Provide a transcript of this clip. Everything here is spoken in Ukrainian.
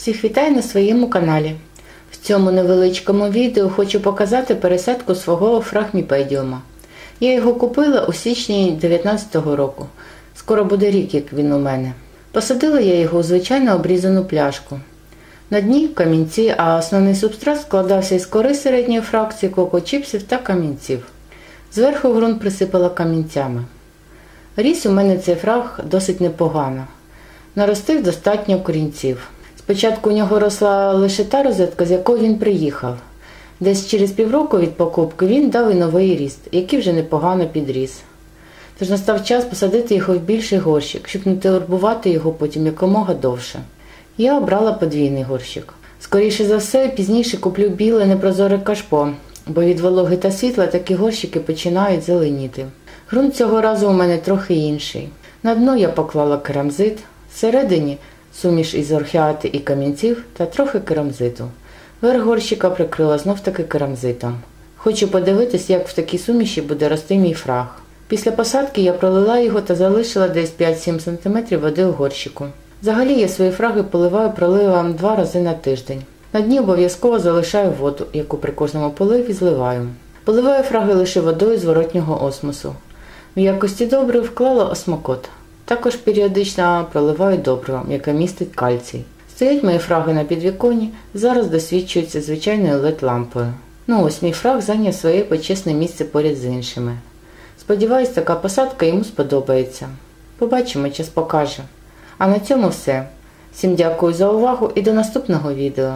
Всіх вітаю на своєму каналі. В цьому невеличкому відео хочу показати пересадку свого фрагміпедіума. Я його купила у січні 2019 року. Скоро буде рік, як він у мене. Посадила я його у звичайно обрізану пляшку. На дні камінці, а основний субстрат складався із кори середньої фракції, кокочіпсів та камінців. Зверху ґрунт присипала камінцями. Ріс у мене цей фраг досить непогано. Наростив достатньо корінців. Спочатку у нього росла лише та розетка, з якої він приїхав. Десь через півроку від покупки він дав і новий ріст, який вже непогано підріс. Тож настав час посадити його в більший горщик, щоб не турбувати його потім якомога довше. Я обрала подвійний горщик. Скоріше за все, пізніше куплю біле непрозоре кашпо, бо від вологи та світла такі горщики починають зеленіти. Грунт цього разу у мене трохи інший. На дно я поклала керамзит, всередині суміш із орхіати і камінців та трохи керамзиту. Верх горщика прикрила знов таки керамзитом. Хочу подивитись, як в такій суміші буде рости мій фраг. Після посадки я пролила його та залишила десь 5-7 см води у горщику. Взагалі я свої фраги поливаю проливом два рази на тиждень. На дні обов'язково залишаю воду, яку при кожному поливі зливаю. Поливаю фраги лише водою зворотнього осмосу. В якості добрив вклала осмокот. Також періодично проливаю добриво, яке містить кальцій. Стоять мої фраги на підвіконі, зараз досвідчуються звичайною led лампою. Ну ось мій фраг зайняв своє почесне місце поряд з іншими. Сподіваюсь, така посадка йому сподобається. Побачимо, час покаже. А на цьому все. Всім дякую за увагу і до наступного відео.